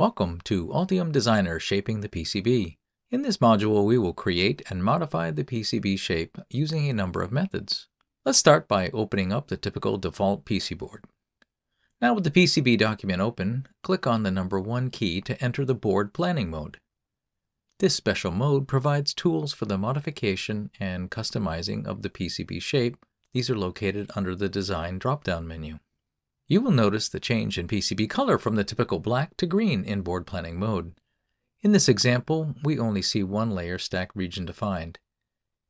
Welcome to Altium Designer Shaping the PCB. In this module, we will create and modify the PCB shape using a number of methods. Let's start by opening up the typical default PC board. Now with the PCB document open, click on the number 1 key to enter the board planning mode. This special mode provides tools for the modification and customizing of the PCB shape. These are located under the Design drop-down menu. You will notice the change in PCB color from the typical black to green in board planning mode. In this example, we only see one layer stack region defined.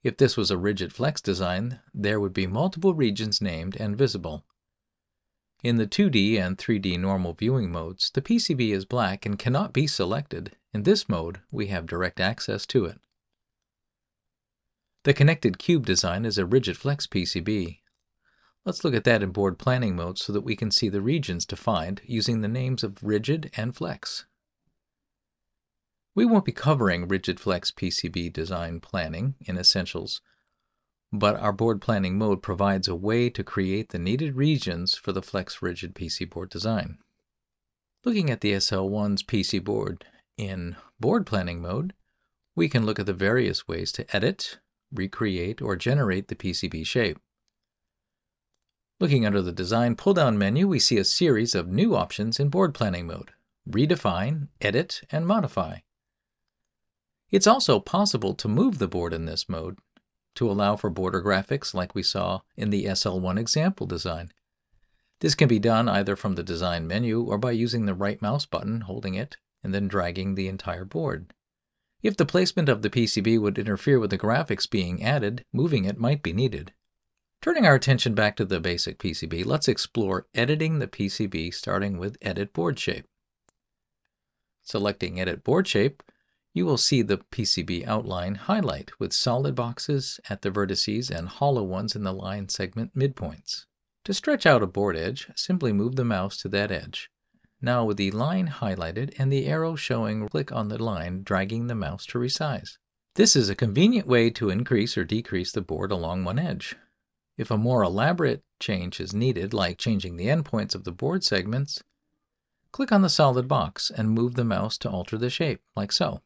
If this was a rigid flex design, there would be multiple regions named and visible. In the 2D and 3D normal viewing modes, the PCB is black and cannot be selected. In this mode, we have direct access to it. The connected cube design is a rigid flex PCB. Let's look at that in board planning mode so that we can see the regions defined using the names of rigid and flex. We won't be covering rigid flex PCB design planning in Essentials, but our board planning mode provides a way to create the needed regions for the flex rigid PC board design. Looking at the SL1's PC board in board planning mode, we can look at the various ways to edit, recreate, or generate the PCB shape. Looking under the Design pull-down menu, we see a series of new options in board planning mode. Redefine, Edit, and Modify. It's also possible to move the board in this mode to allow for border graphics like we saw in the SL1 example design. This can be done either from the Design menu or by using the right mouse button, holding it, and then dragging the entire board. If the placement of the PCB would interfere with the graphics being added, moving it might be needed. Turning our attention back to the basic PCB, let's explore editing the PCB starting with Edit Board Shape. Selecting Edit Board Shape, you will see the PCB outline highlight with solid boxes at the vertices and hollow ones in the line segment midpoints. To stretch out a board edge, simply move the mouse to that edge. Now with the line highlighted and the arrow showing, click on the line, dragging the mouse to resize. This is a convenient way to increase or decrease the board along one edge. If a more elaborate change is needed, like changing the endpoints of the board segments, click on the solid box and move the mouse to alter the shape, like so.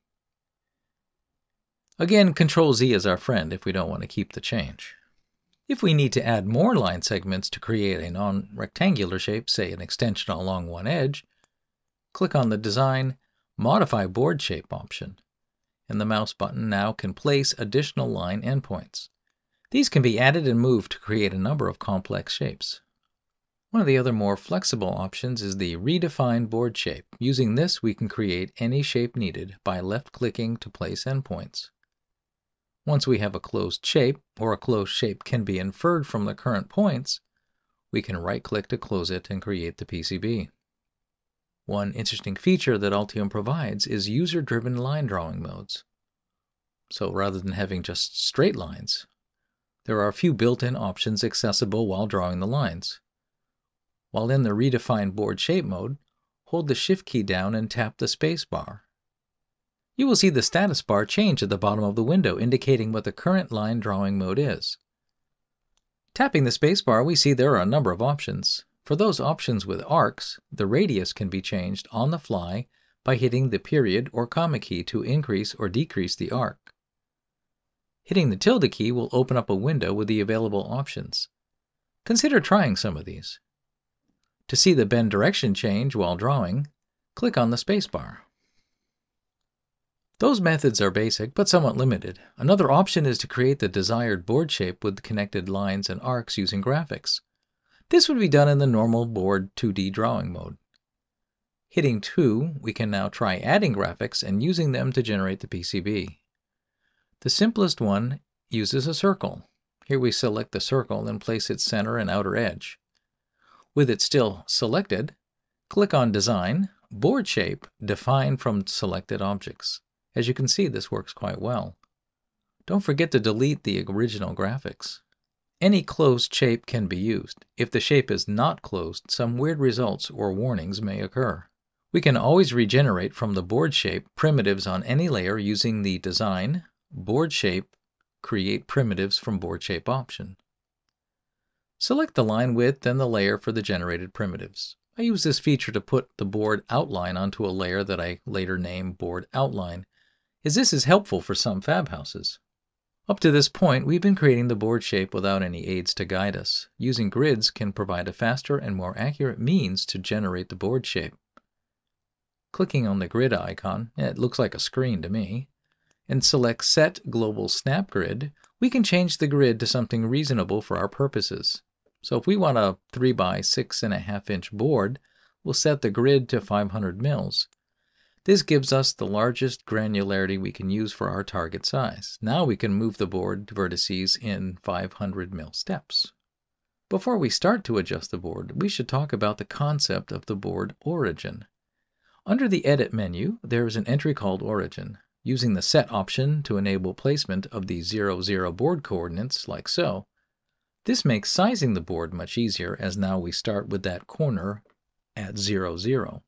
Again, Ctrl-Z is our friend if we don't want to keep the change. If we need to add more line segments to create a non-rectangular shape, say an extension along one edge, click on the Design Modify Board Shape option, and the mouse button now can place additional line endpoints. These can be added and moved to create a number of complex shapes. One of the other more flexible options is the Redefine Board Shape. Using this, we can create any shape needed by left-clicking to place endpoints. Once we have a closed shape, or a closed shape can be inferred from the current points, we can right-click to close it and create the PCB. One interesting feature that Altium provides is user-driven line drawing modes. So rather than having just straight lines, there are a few built-in options accessible while drawing the lines. While in the Redefine Board Shape mode, hold the Shift key down and tap the space bar. You will see the status bar change at the bottom of the window indicating what the current line drawing mode is. Tapping the spacebar, we see there are a number of options. For those options with arcs, the radius can be changed on the fly by hitting the period or comma key to increase or decrease the arc. Hitting the tilde key will open up a window with the available options. Consider trying some of these. To see the bend direction change while drawing, click on the spacebar. Those methods are basic but somewhat limited. Another option is to create the desired board shape with connected lines and arcs using graphics. This would be done in the normal board 2D drawing mode. Hitting 2, we can now try adding graphics and using them to generate the PCB. The simplest one uses a circle. Here we select the circle and place its center and outer edge. With it still selected, click on Design, Board Shape, Define from Selected Objects. As you can see, this works quite well. Don't forget to delete the original graphics. Any closed shape can be used. If the shape is not closed, some weird results or warnings may occur. We can always regenerate from the board shape primitives on any layer using the Design, Board Shape, Create Primitives from Board Shape option. Select the line width and the layer for the generated primitives. I use this feature to put the board outline onto a layer that I later name board outline, as this is helpful for some fab houses. Up to this point, we've been creating the board shape without any aids to guide us. Using grids can provide a faster and more accurate means to generate the board shape. Clicking on the grid icon, it looks like a screen to me, and select Set Global Snap Grid, we can change the grid to something reasonable for our purposes. So if we want a 3 by 6.5 inch board, we'll set the grid to 500 mils. This gives us the largest granularity we can use for our target size. Now we can move the board vertices in 500 mil steps. Before we start to adjust the board, we should talk about the concept of the board origin. Under the Edit menu, there is an entry called Origin. Using the Set option to enable placement of the 0, 0 board coordinates, like so, this makes sizing the board much easier as now we start with that corner at 0, 0.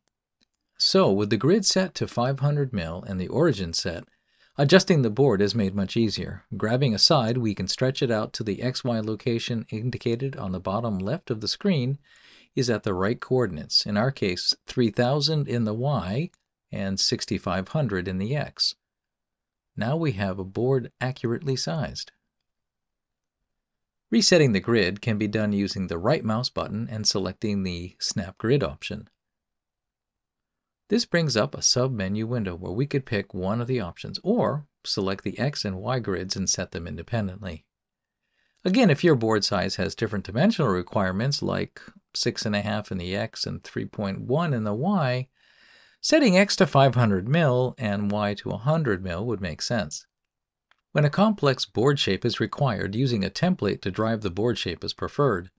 So with the grid set to 500 mil and the origin set, adjusting the board is made much easier. Grabbing a side, we can stretch it out to the XY location indicated on the bottom left of the screen is at the right coordinates, in our case 3000 in the Y and 6500 in the X. Now we have a board accurately sized. Resetting the grid can be done using the right mouse button and selecting the Snap Grid option. This brings up a sub-menu window where we could pick one of the options or select the X and Y grids and set them independently. Again, if your board size has different dimensional requirements like 6.5 in the X and 3.1 in the Y, setting X to 500 mil and Y to 100 mil would make sense. When a complex board shape is required, using a template to drive the board shape is preferred.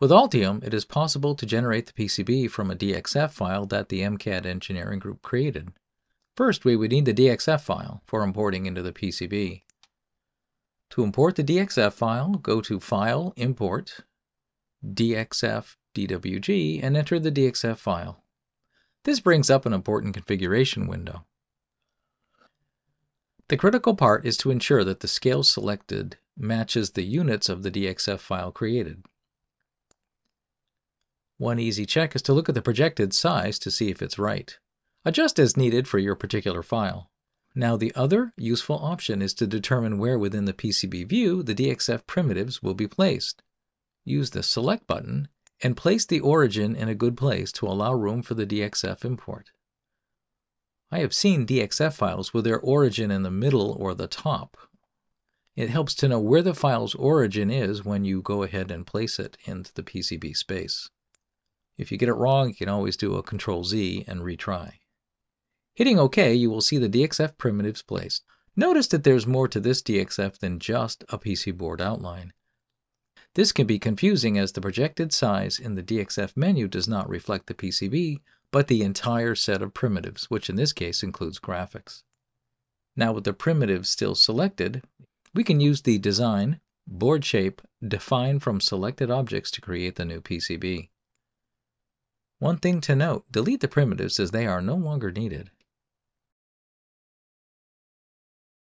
With Altium, it is possible to generate the PCB from a DXF file that the MCAD engineering group created. First, we would need the DXF file for importing into the PCB. To import the DXF file, go to File, Import, DXF DWG, and enter the DXF file. This brings up an important configuration window. The critical part is to ensure that the scale selected matches the units of the DXF file created. One easy check is to look at the projected size to see if it's right. Adjust as needed for your particular file. Now the other useful option is to determine where within the PCB view the DXF primitives will be placed. Use the Select button and place the origin in a good place to allow room for the DXF import. I have seen DXF files with their origin in the middle or the top. It helps to know where the file's origin is when you go ahead and place it into the PCB space. If you get it wrong, you can always do a Control Z and retry. Hitting OK, you will see the DXF primitives placed. Notice that there's more to this DXF than just a PC board outline. This can be confusing as the projected size in the DXF menu does not reflect the PCB, but the entire set of primitives, which in this case includes graphics. Now with the primitives still selected, we can use the Design, Board Shape, Define from Selected Objects to create the new PCB. One thing to note, delete the primitives as they are no longer needed.